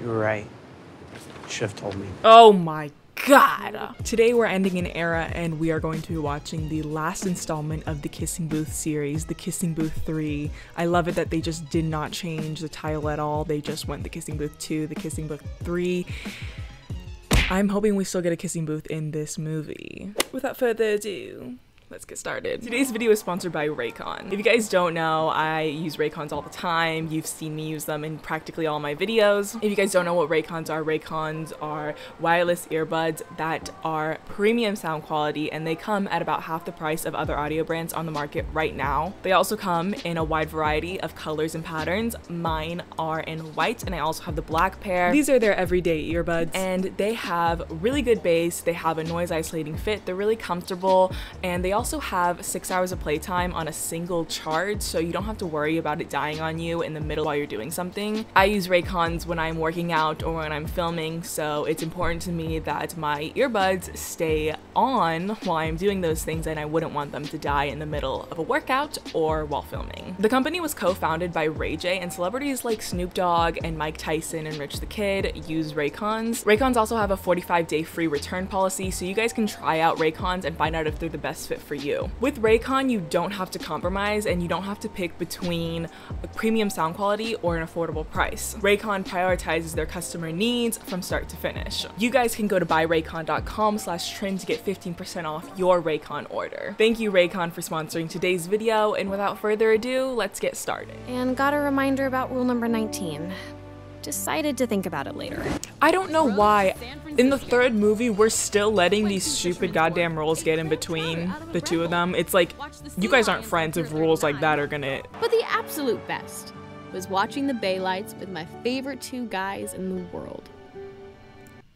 You were right. Should told me. Oh my god! Today we're ending an era and we are going to be watching the last installment of the Kissing Booth series, The Kissing Booth 3. I love it that they just did not change the title at all. They just went The Kissing Booth 2, The Kissing Booth 3. I'm hoping we still get a kissing booth in this movie. Without further ado, let's get started. Today's video is sponsored by Raycon. If you guys don't know, I use Raycons all the time. You've seen me use them in practically all my videos. If you guys don't know what Raycons are, Raycons are wireless earbuds that are premium sound quality and they come at about half the price of other audio brands on the market right now. They also come in a wide variety of colors and patterns. Mine are in white and I also have the black pair. These are their everyday earbuds and they have really good bass. They have a noise isolating fit. They're really comfortable and they also have six hours of playtime on a single charge, so you don't have to worry about it dying on you in the middle while you're doing something. I use Raycons when I'm working out or when I'm filming, so it's important to me that my earbuds stay on while I'm doing those things and I wouldn't want them to die in the middle of a workout or while filming. The company was co-founded by Ray J and celebrities like Snoop Dogg and Mike Tyson and Rich the Kid use Raycons. Raycons also have a 45 day free return policy, so you guys can try out Raycons and find out if they're the best fit for you. With Raycon, you don't have to compromise and you don't have to pick between a premium sound quality or an affordable price. Raycon prioritizes their customer needs from start to finish. You guys can go to buyraycon.com slash trin to get 15% off your Raycon order. Thank you Raycon for sponsoring today's video and without further ado, let's get started. And got a reminder about rule number 19. Decided to think about it later. I don't know why in the third movie we're still letting these stupid goddamn rules get in between the two of them. It's like you guys aren't friends if rules like that are gonna But the absolute best was watching the Bay Lights with my favorite two guys in the world.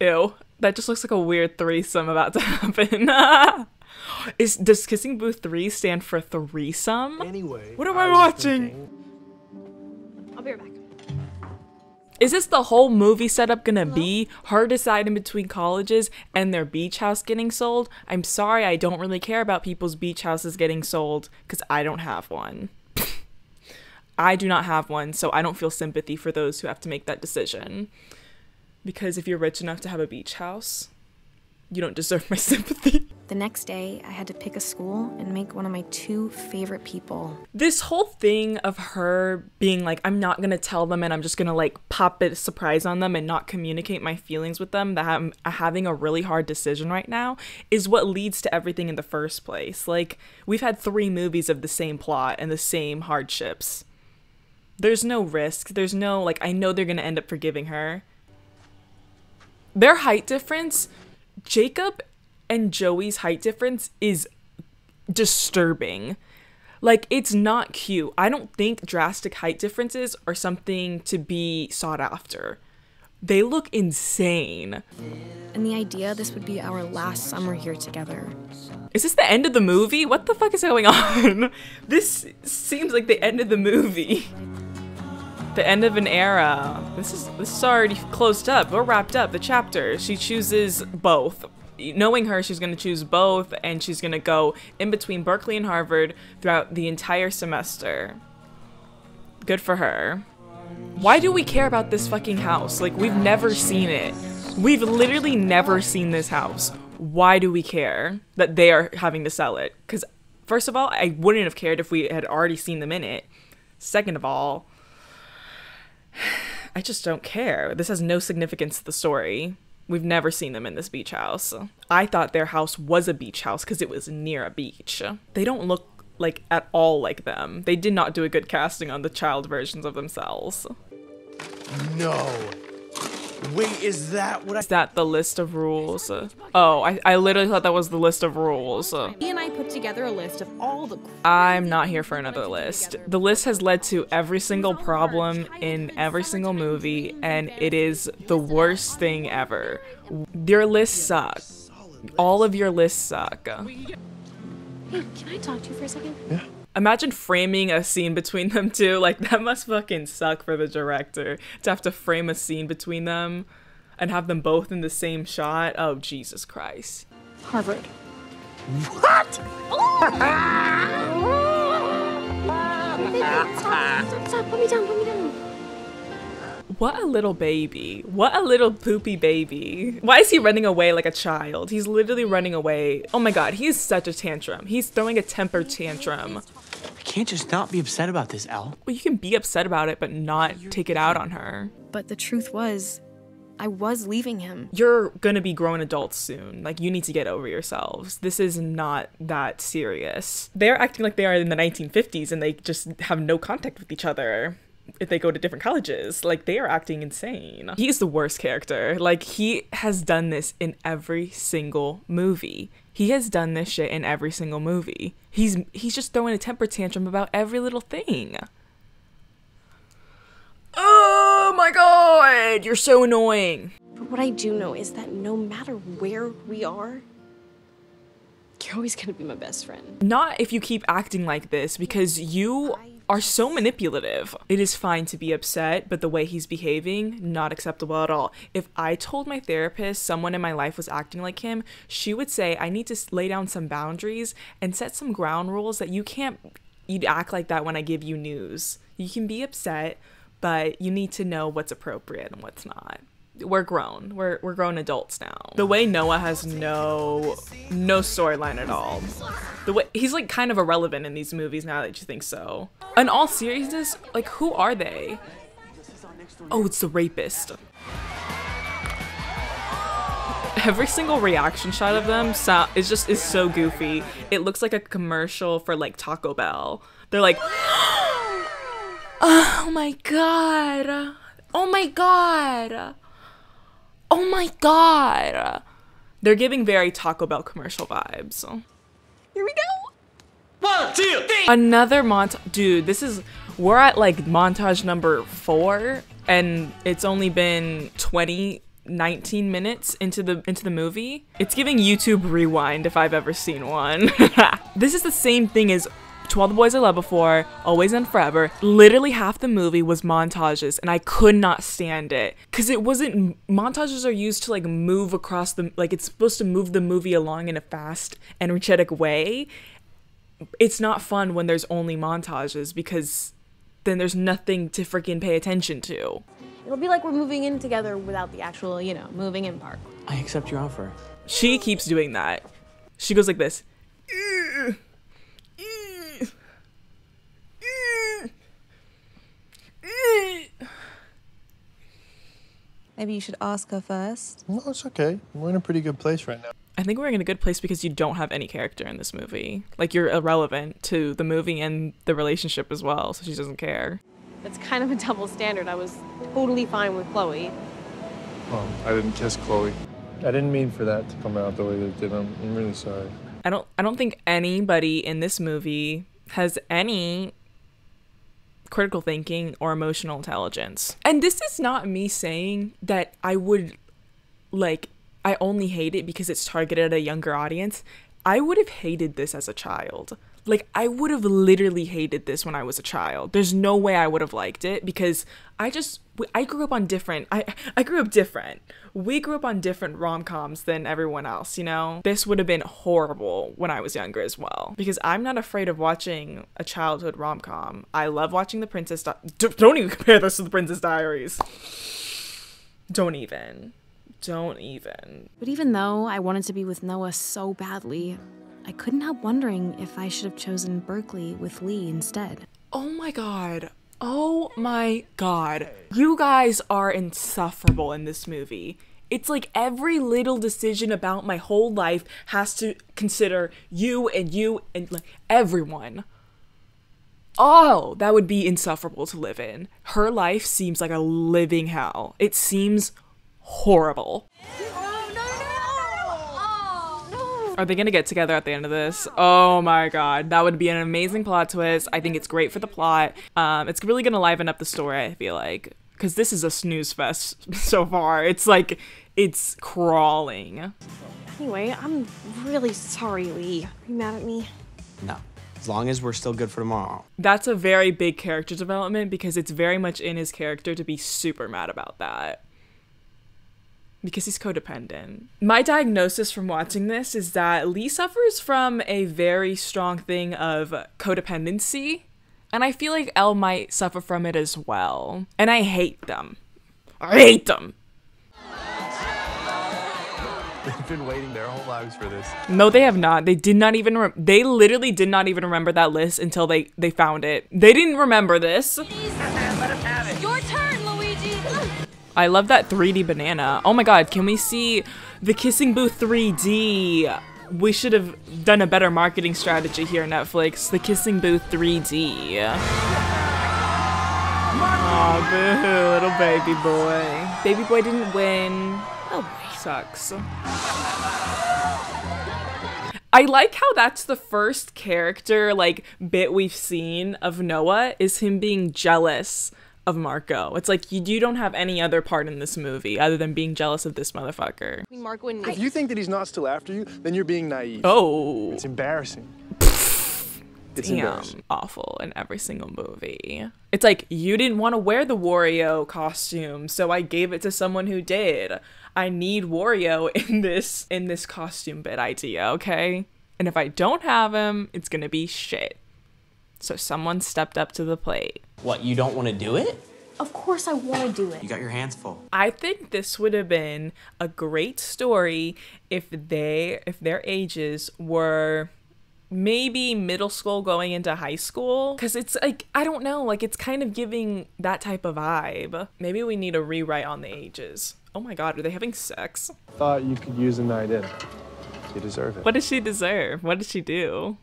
Ew. That just looks like a weird threesome about to happen. Is does Kissing Booth 3 stand for threesome? Anyway. What am I was watching? thinking- I'll be right back. Is this the whole movie setup gonna be? Her deciding between colleges and their beach house getting sold? I'm sorry, I don't really care about people's beach houses getting sold because I don't have one. I do not have one, so I don't feel sympathy for those who have to make that decision. Because if you're rich enough to have a beach house, you don't deserve my sympathy. The next day, I had to pick a school and make one of my two favorite people. this whole thing of her being like i'm not gonna tell them and i'm just gonna like pop a surprise on them and not communicate my feelings with them that i'm having a really hard decision right now is what leads to everything in the first place like we've had three movies of the same plot and the same hardships there's no risk there's no like i know they're gonna end up forgiving her their height difference jacob and joey's height difference is disturbing like it's not cute. I don't think drastic height differences are something to be sought after. They look insane. And the idea this would be our last summer here together. Is this the end of the movie? What the fuck is going on? this seems like the end of the movie. The end of an era. This is this is already closed up. We're wrapped up. The chapter. She chooses both. Knowing her, she's gonna choose both, and she's gonna go in between Berkeley and Harvard throughout the entire semester. Good for her. Why do we care about this fucking house? Like, we've never seen it. We've literally never seen this house. Why do we care that they are having to sell it? Because, first of all, I wouldn't have cared if we had already seen them in it. Second of all, I just don't care. This has no significance to the story. We've never seen them in this beach house. I thought their house was a beach house because it was near a beach. They don't look like at all like them. They did not do a good casting on the child versions of themselves. No. Wait, is that what I? Is that the list of rules? Oh, I, I literally thought that was the list of rules. He and I put together a list of all the I'm not here for another list. The list has led to every single problem in every single movie, and it is the worst thing ever. Your lists suck. All of your lists suck. Hey, can I talk to you for a second? Yeah. Imagine framing a scene between them two. Like, that must fucking suck for the director to have to frame a scene between them and have them both in the same shot. Oh, Jesus Christ. Harvard. Stop, stop, put me down, put me down. What a little baby. What a little poopy baby. Why is he running away like a child? He's literally running away. Oh my god, he is such a tantrum. He's throwing a temper tantrum. I can't just not be upset about this, Elle. Well, you can be upset about it, but not take it out on her. But the truth was, I was leaving him. You're gonna be grown adults soon. Like, you need to get over yourselves. This is not that serious. They're acting like they are in the 1950s and they just have no contact with each other if they go to different colleges. Like they are acting insane. He's the worst character. Like he has done this in every single movie. He has done this shit in every single movie. He's he's just throwing a temper tantrum about every little thing. Oh my god, you're so annoying. But what I do know is that no matter where we are, you're always gonna be my best friend. Not if you keep acting like this because you are so manipulative. It is fine to be upset, but the way he's behaving, not acceptable at all. If I told my therapist someone in my life was acting like him, she would say, I need to lay down some boundaries and set some ground rules that you can't you'd act like that when I give you news. You can be upset, but you need to know what's appropriate and what's not we're grown. We're we're grown adults now. The way Noah has no no storyline at all. The way he's like kind of irrelevant in these movies now that you think so. In all seriousness, like who are they? Oh, it's the rapist. Every single reaction shot of them so- is just is so goofy. It looks like a commercial for like Taco Bell. They're like, oh my god, oh my god oh my god. They're giving very Taco Bell commercial vibes. Here we go. One, two, three. Another mont dude, this is we're at like montage number 4 and it's only been 20 19 minutes into the into the movie. It's giving YouTube rewind if I've ever seen one. this is the same thing as to All the Boys I Loved Before, Always and Forever, literally half the movie was montages, and I could not stand it because it wasn't. Montages are used to like move across the like it's supposed to move the movie along in a fast, energetic way. It's not fun when there's only montages because then there's nothing to freaking pay attention to. It'll be like we're moving in together without the actual, you know, moving in part. I accept your offer. She keeps doing that. She goes like this. Maybe you should ask her first. No, it's okay. We're in a pretty good place right now. I think we're in a good place because you don't have any character in this movie. Like you're irrelevant to the movie and the relationship as well, so she doesn't care. That's kind of a double standard. I was totally fine with Chloe. Um, I didn't kiss Chloe. I didn't mean for that to come out the way that it did. I'm, I'm really sorry. I don't I don't think anybody in this movie has any critical thinking or emotional intelligence. And this is not me saying that I would like I only hate it because it's targeted at a younger audience. I would have hated this as a child. Like I would have literally hated this when I was a child. There's no way I would have liked it because I just I grew up on different I I grew up different. We grew up on different rom-coms than everyone else, you know? This would have been horrible when I was younger as well because I'm not afraid of watching a childhood rom-com. I love watching The Princess Di- Don't even compare this to The Princess Diaries. Don't even. Don't even. But even though I wanted to be with Noah so badly, I couldn't help wondering if I should have chosen Berkeley with Lee instead. Oh my god. Oh my god. You guys are insufferable in this movie. It's like every little decision about my whole life has to consider you and you and like everyone. Oh, that would be insufferable to live in. Her life seems like a living hell. It seems horrible. Are they gonna get together at the end of this? Oh my god, that would be an amazing plot twist. I think it's great for the plot. Um, it's really gonna liven up the story. I feel like because this is a snooze fest so far. It's like it's crawling. Anyway, I'm really sorry, Lee. Are you mad at me? No. As long as we're still good for tomorrow. That's a very big character development because it's very much in his character to be super mad about that because he's codependent. My diagnosis from watching this is that Lee suffers from a very strong thing of codependency, and I feel like Elle might suffer from it as well. And I hate them. I hate them. They've been waiting their whole lives for this. No, they have not. They did not even. Re- they literally did not even remember that list until they they found it. They didn't remember this. Your turn, Luigi. I love that 3D banana. Oh my god, can we see the Kissing Booth 3D? We should have done a better marketing strategy here, Netflix. The Kissing Booth 3D. Oh, boo, little baby boy. Baby boy didn't win. Oh, sucks. I like how that's the first character like bit we've seen of Noah is him being jealous of Marco. It's like you, you don't have any other part in this movie other than being jealous of this motherfucker. Marco and If you think that he's not still after you, then you're being naive. Oh, It's embarrassing. It's damn, embarrassing. awful in every single movie. It's like you didn't want to wear the Wario costume, so I gave it to someone who did. I need Wario in this in this costume bit idea, okay? And if I don't have him, it's gonna be shit. So someone stepped up to the plate. What, you don't want to do it? Of course I want to do it. You got your hands full. I think this would have been a great story if they if their ages were maybe middle school going into high school cuz it's like I don't know like it's kind of giving that type of vibe. Maybe we need a rewrite on the ages. Oh my god, are they having sex? Thought you could use a night in. You deserve it. What does she deserve? What did she do?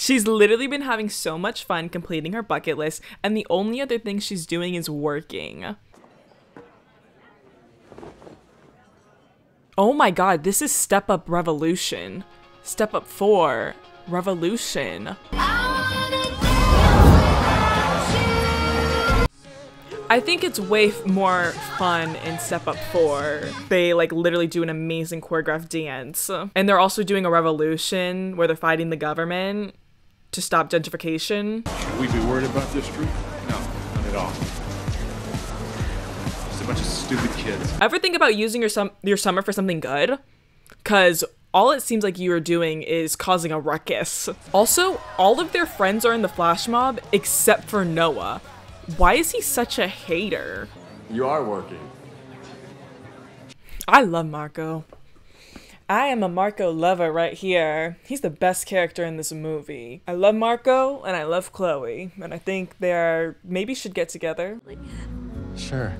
She's literally been having so much fun completing her bucket list, and the only other thing she's doing is working. Oh my god, this is Step Up Revolution. Step Up 4 Revolution. I think it's way more fun in Step Up 4. They like literally do an amazing choreographed dance. And they're also doing a revolution where they're fighting the government to stop gentrification. Should we be worried about this street? No, not at all. Just a bunch of stupid kids. Ever think about using your sum- your summer for something good? Cuz all it seems like you are doing is causing a ruckus. Also, all of their friends are in the flash mob except for Noah. Why is he such a hater? You are working. I love Marco. I am a Marco lover right here. He's the best character in this movie. I love Marco and I love Chloe, and I think they are maybe should get together. Sure.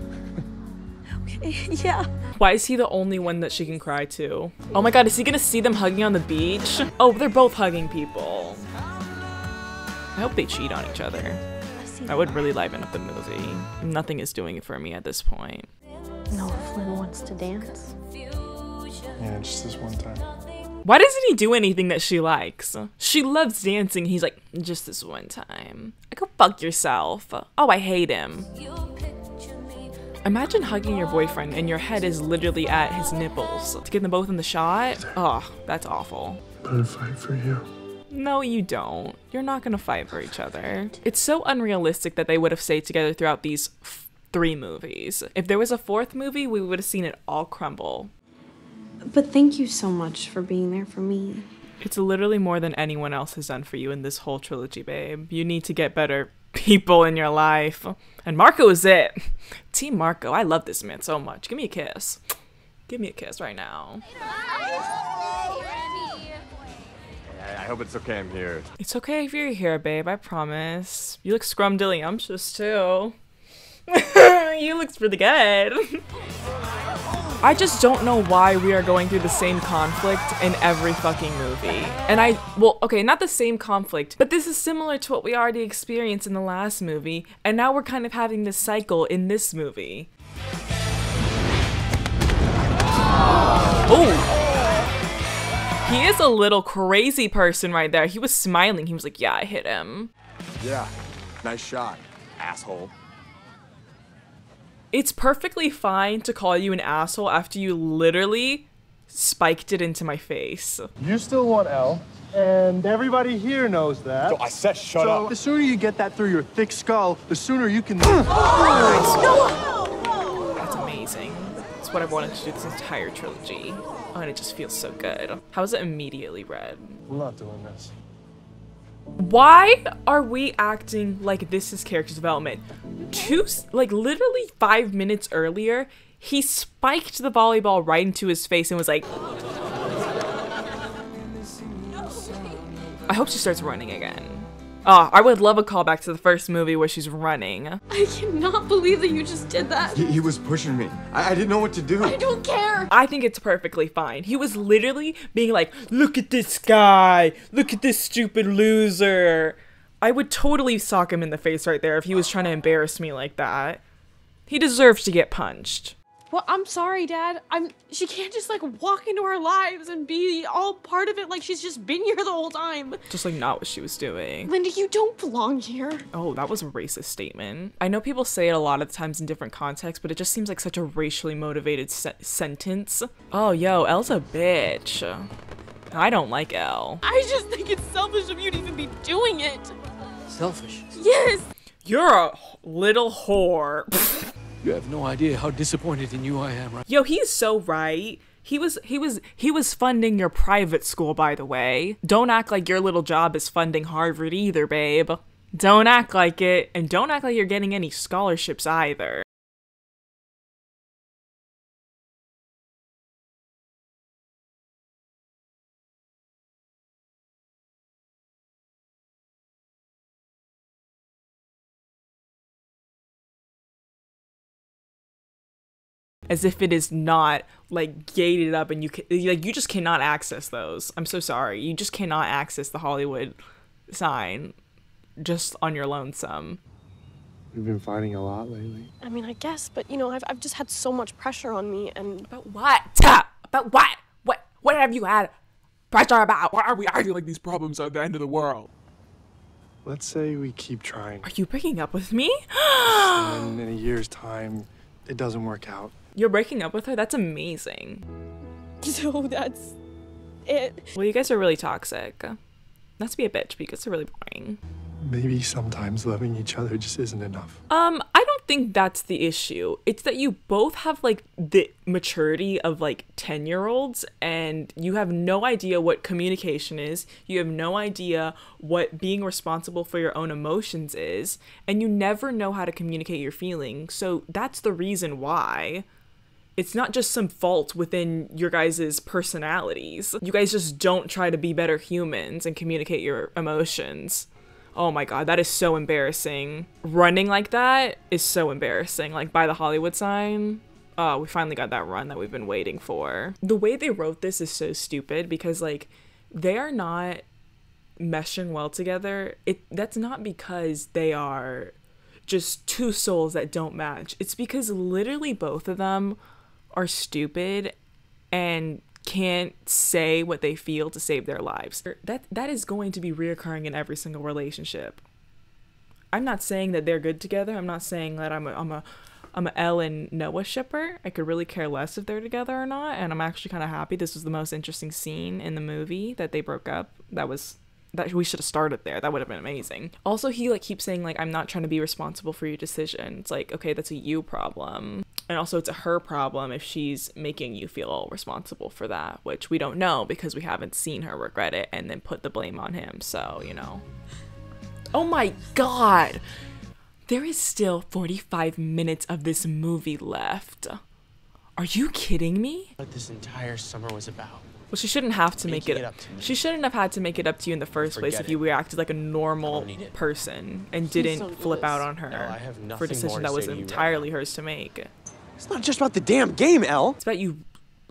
yeah. Why is he the only one that she can cry to? Oh my god, is he gonna see them hugging on the beach? Oh, they're both hugging people. I hope they cheat on each other. That would really liven up the movie. Nothing is doing it for me at this point. Noah Flynn wants to dance. Yeah, just this one time. Why doesn't he do anything that she likes? She loves dancing. He's like, just this one time. I go fuck yourself. Oh, I hate him. Imagine hugging your boyfriend and your head is literally at his nipples. To get them both in the shot? Oh, that's awful. But I'd fight for you. No, you don't. You're not gonna fight for each other. It's so unrealistic that they would have stayed together throughout these f- three movies. If there was a fourth movie, we would have seen it all crumble. But thank you so much for being there for me. It's literally more than anyone else has done for you in this whole trilogy, babe. You need to get better people in your life. And Marco is it. Team Marco. I love this man so much. Give me a kiss. Give me a kiss right now. I hope it's okay I'm here. It's okay if you're here, babe. I promise. You look scrumdiddlyumptious too. you look really good. I just don't know why we are going through the same conflict in every fucking movie. And I, well, okay, not the same conflict, but this is similar to what we already experienced in the last movie, and now we're kind of having this cycle in this movie. Oh! He is a little crazy person right there. He was smiling. He was like, yeah, I hit him. Yeah, nice shot, asshole. It's perfectly fine to call you an asshole after you literally spiked it into my face. You still want Elle, and everybody here knows that. So I said shut so up. the sooner you get that through your thick skull, the sooner you can. Oh, That's amazing. It's what I've wanted to do this entire trilogy. Oh, and it just feels so good. How is it immediately red? I'm not doing this. Why are we acting like this is character development? Two, like literally five minutes earlier, he spiked the volleyball right into his face and was like, I hope she starts running again. Oh, I would love a callback to the first movie where she's running. I cannot believe that you just did that. He, he was pushing me. I, I didn't know what to do. I don't care. I think it's perfectly fine. He was literally being like, look at this guy, look at this stupid loser. I would totally sock him in the face right there if he was trying to embarrass me like that. He deserves to get punched. Well, I'm sorry, Dad. I'm. She can't just like walk into our lives and be all part of it like she's just been here the whole time. Just like not what she was doing. Linda, you don't belong here. Oh, that was a racist statement. I know people say it a lot of times in different contexts, but it just seems like such a racially motivated se- sentence. Oh, yo, Elle's a bitch. I don't like Elle. I just think it's selfish of you to even be doing it. Selfish. Yes. You're a little whore. You have no idea how disappointed in you I am right Yo, he's so right. He was he was he was funding your private school, by the way. Don't act like your little job is funding Harvard either, babe. Don't act like it, and don't act like you're getting any scholarships either. As if it is not like gated up and you can like you just cannot access those. I'm so sorry. You just cannot access the Hollywood sign just on your lonesome. We've been fighting a lot lately. I mean, I guess, but you know, I've, I've just had so much pressure on me, and About what? About what? What what have you had pressure about? Why are we acting like these problems are the end of the world? Let's say we keep trying. Are you breaking up with me? and in a year's time, it doesn't work out. You're breaking up with her? That's amazing. so that's it. Well, you guys are really toxic. Not to be a bitch, but you guys are really boring. Maybe sometimes loving each other just isn't enough. Um, I don't think that's the issue. It's that you both have like the maturity of like 10 year olds and you have no idea what communication is. You have no idea what being responsible for your own emotions is. And you never know how to communicate your feelings. So that's the reason why. It's not just some fault within your guys' personalities. You guys just don't try to be better humans and communicate your emotions. Oh my god, that is so embarrassing. Running like that is so embarrassing. Like by the Hollywood sign. Oh, we finally got that run that we've been waiting for. The way they wrote this is so stupid because like they are not meshing well together. It that's not because they are just two souls that don't match. It's because literally both of them are stupid and can't say what they feel to save their lives. That that is going to be reoccurring in every single relationship. I'm not saying that they're good together. I'm not saying that I'm a I'm a I'm a Elle and Noah shipper. I could really care less if they're together or not, and I'm actually kind of happy. This was the most interesting scene in the movie that they broke up. That was that we should have started there. That would have been amazing. Also, he like keeps saying like I'm not trying to be responsible for your decision. It's like okay, that's a you problem. And also, it's a her problem if she's making you feel responsible for that, which we don't know because we haven't seen her regret it and then put the blame on him. So, you know. Oh my god! There is still 45 minutes of this movie left. Are you kidding me? What this entire summer was about. Well, she shouldn't have to make Making it, it up to me. She shouldn't have had to make it up to you in the first place Forget if you reacted like a normal don't need it. person and didn't don't flip out on her No, I have for a decision that was say to you right entirely hers to make. It's not just about the damn game, Elle. It's about you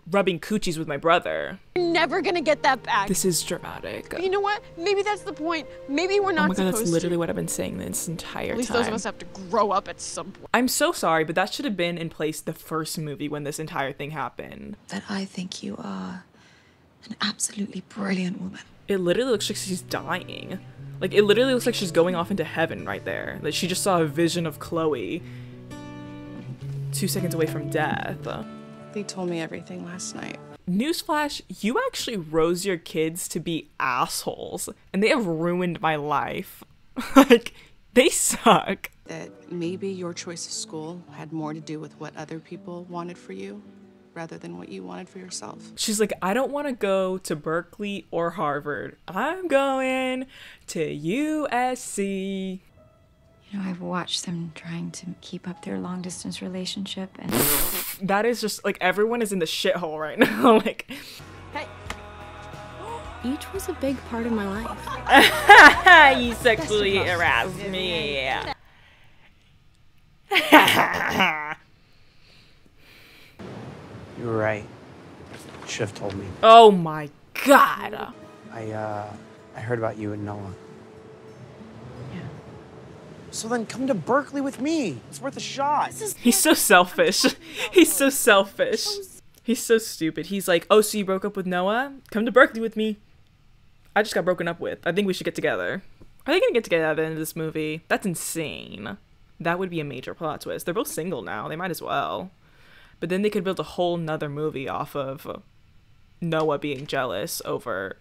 rubbing coochies with my brother. You're never gonna get that back. This is dramatic. you know what? Maybe that's the point. Maybe we're not. Oh my god, that's literally to. what I've been saying this entire time. At least time. those of us have to grow up at some point. I'm so sorry, but that should have been in place the first movie when this entire thing happened. That I think you are an absolutely brilliant woman. It literally looks like she's dying. Like it literally looks like she's going off into heaven right there. Like she just saw a vision of Chloe two seconds away from death. They told me everything last night. Newsflash, you actually rose your kids to be assholes, and they have ruined my life. like, they suck. That maybe your choice of school had more to do with what other people wanted for you rather than what you wanted for yourself. She's like, I don't want to go to Berkeley or Harvard. I'm going to USC. You know, I've watched them trying to keep up their long distance relationship, and That is just like everyone is in the shithole right now. like, Each was a big part of my life. you sexually harassed me. You were right. Should have told me. oh my god. I, uh, I heard about you and Noah. So then come to Berkeley with me. It's worth a shot. He's so selfish. He's so selfish. He's so stupid. He's like, oh, so you broke up with Noah? Come to Berkeley with me. I just got broken up with. I think we should get together. Are they gonna get together at the end of this movie? That's insane. That would be a major plot twist. They're both single now. They might as well. But then they could build a whole nother movie off of Noah being jealous over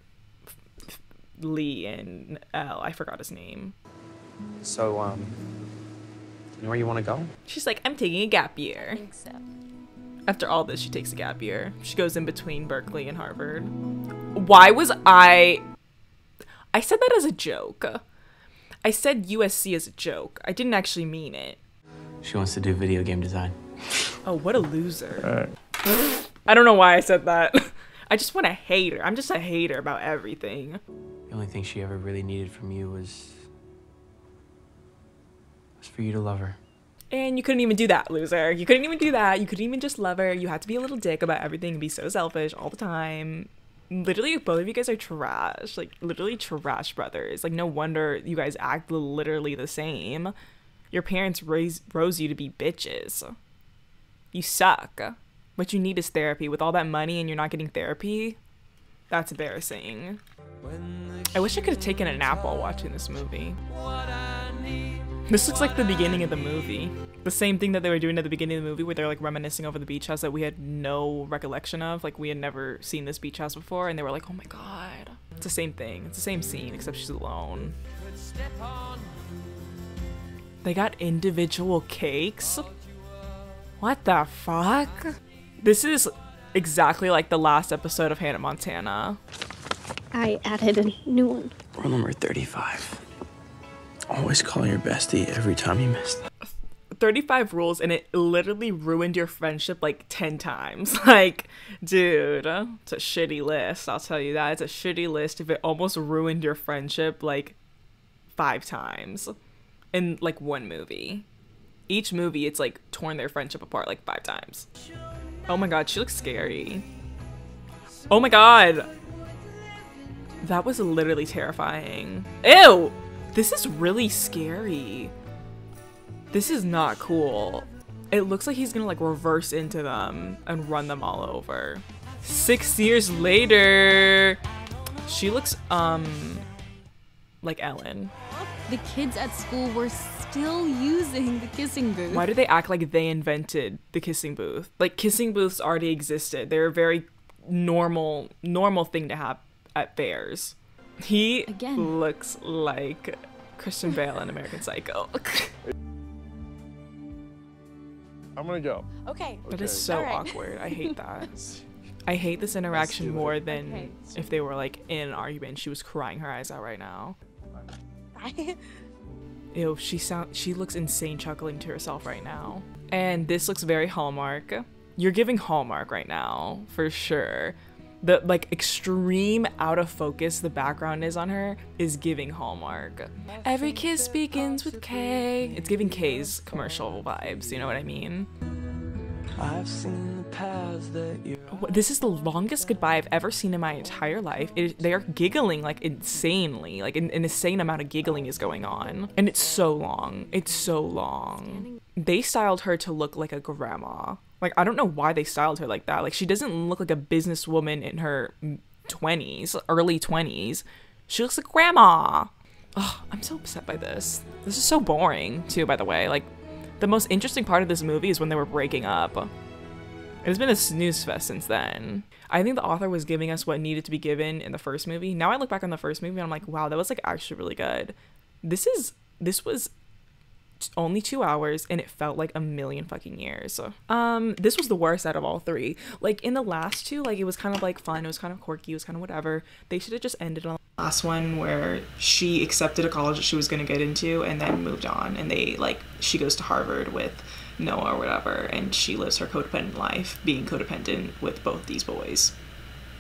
Lee and Elle. I forgot his name. So, um, you know where you want to go? She's like, I'm taking a gap year. After all this, she takes a gap year. She goes in between Berkeley and Harvard. Why was I. I said that as a joke. I said USC as a joke. I didn't actually mean it. She wants to do video game design. Oh, what a loser. I don't know why I said that. I just want to hate her. I'm just a hater about everything. The only thing she ever really needed from you was. Was for you to love her. And you couldn't even do that, loser. You couldn't even do that. You couldn't even just love her. You had to be a little dick about everything and be so selfish all the time. Literally, both of you guys are trash. Like, literally trash brothers. Like, no wonder you guys act literally the same. Your parents raised, rose you to be bitches. You suck. What you need is therapy. With all that money and you're not getting therapy, that's embarrassing. I wish I could have taken a nap while watching this movie. This looks like the beginning of the movie. The same thing that they were doing at the beginning of the movie where they're like reminiscing over the beach house that we had no recollection of. Like we had never seen this beach house before and they were like, oh my god. It's the same thing. It's the same scene except she's alone. They got individual cakes? What the fuck? This is exactly like the last episode of Hannah Montana. I added a new one. Rule number 35. Always call your bestie every time you miss them. 35 rules and it literally ruined your friendship like 10 times. Like, dude, it's a shitty list. I'll tell you that. It's a shitty list if it almost ruined your friendship like five times in like one movie. Each movie, it's like torn their friendship apart like five times. Oh my god, she looks scary. Oh my god. That was literally terrifying. Ew! This is really scary. This is not cool. It looks like he's gonna like reverse into them and run them all over. Six years later, she looks, um, like Ellen. The kids at school were still using the kissing booth. Why do they act like they invented the kissing booth? Like kissing booths already existed. They're a very normal, normal thing to have at fairs. He Again. looks like Christian Bale in American Psycho. I'm gonna go. Okay. That is Okay. so Alright. awkward. I hate that. I hate this interaction more than Okay. if they were like in an argument. She was crying her eyes out right now. Bye. Ew, she sound she looks insane chuckling to herself right now. And this looks very Hallmark. You're giving Hallmark right now, for sure. The like extreme out of focus the background is on her is giving Hallmark. Every kiss begins with K. It's giving Kay's commercial vibes, you know what I mean? I've seen the paths that you. This is the longest goodbye I've ever seen in my entire life. It, they are giggling like insanely, like an, an insane amount of giggling is going on, and it's so long. It's so long. They styled her to look like a grandma. Like I don't know why they styled her like that. Like she doesn't look like a businesswoman in her twenties, early twenties. She looks like grandma. Oh, I'm so upset by this. This is so boring too. By the way, like the most interesting part of this movie is when they were breaking up. It's been a snooze fest since then. I think the author was giving us what needed to be given in the first movie. Now I look back on the first movie and I'm like, wow, that was like actually really good. This is this was only two hours and it felt like a million fucking years. Um, this was the worst out of all three. Like in the last two, like it was kind of like fun, it was kind of quirky, it was kind of whatever. They should have just ended on last one where she accepted a college that she was gonna get into and then moved on and they like she goes to Harvard with Noah or whatever and she lives her codependent life being codependent with both these boys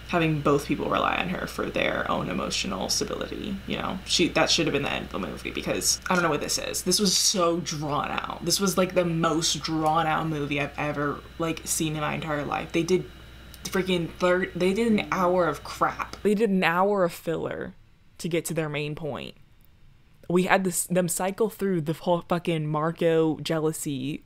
having both people rely on her for their own emotional stability. You know, she that should have been the end of the movie because I don't know what this is. This was so drawn out. This was like the most drawn out movie I've ever like seen in my entire life. They did freaking third. They did an hour of crap. They did an hour of filler to get to their main point. We had this them cycle through the whole fucking Marco jealousy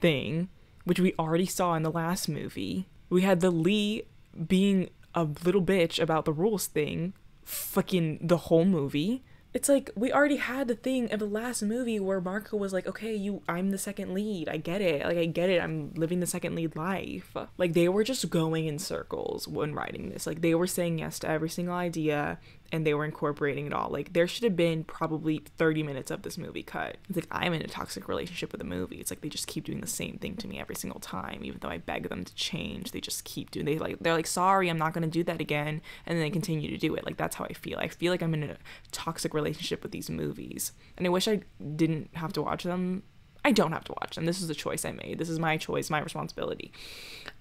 thing, which we already saw in the last movie. We had the Lee being a little bitch about the rules thing fucking the whole movie. It's like we already had the thing of the last movie where Marco was like, "Okay, you I'm the second lead. I get it. Like I get it. I'm living the second lead life." Like they were just going in circles when writing this. Like they were saying yes to every single idea and they were incorporating it all. Like there should have been probably 30 minutes of this movie cut. It's like I'm in a toxic relationship with a movie. It's like they just keep doing the same thing to me every single time, even though I beg them to change. They just keep doing. They like they're like sorry, I'm not gonna do that again, and then they continue to do it. Like that's how I feel. I feel like I'm in a toxic relationship with these movies, and I wish I didn't have to watch them I don't have to watch them. This is a choice I made. This is my choice, my responsibility.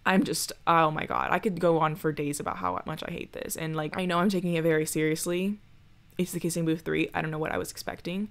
I'm just, oh my God. I could go on for days about how much I hate this. And like, I know I'm taking it very seriously. It's the Kissing Booth 3. I don't know what I was expecting.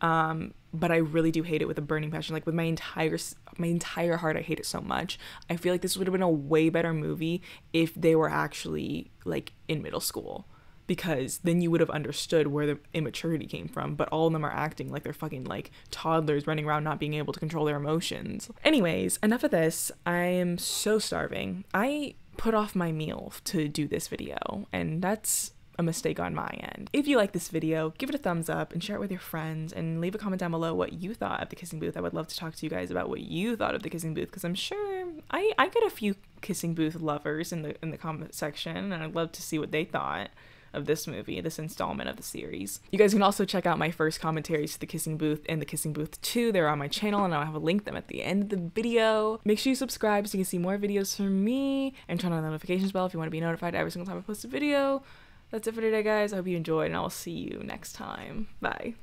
Um, but I really do hate it with a burning passion. Like with my entire my entire heart, I hate it so much. I feel like this would have been a way better movie if they were actually like in middle school because then you would have understood where the immaturity came from. But all of them are acting like they're fucking like toddlers running around not being able to control their emotions. Anyways, enough of this. I am so starving. I put off my meal to do this video, and that's a mistake on my end. If you like this video, give it a thumbs up and share it with your friends and leave a comment down below what you thought of the kissing booth. I would love to talk to you guys about what you thought of the kissing booth because I'm sure I, I get a few kissing booth lovers in the in the comment section and I'd love to see what they thought of this movie, this installment of the series. You guys can also check out my first commentaries to The Kissing Booth and The Kissing Booth 2. They're on my channel and I'll have a link them at the end of the video. Make sure you subscribe so you can see more videos from me and turn on the notifications bell if you want to be notified every single time I post a video. That's it for today, guys. I hope you enjoyed and I will see you next time. Bye.